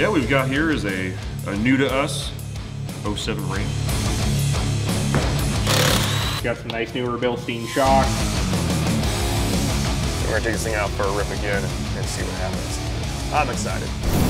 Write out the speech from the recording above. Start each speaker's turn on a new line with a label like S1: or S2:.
S1: Yeah, we've got here is a, a new to us 07 Ram.
S2: Got some nice newer Bilstein shocks.
S3: We're gonna take this thing out for a rip again and see what happens. I'm excited.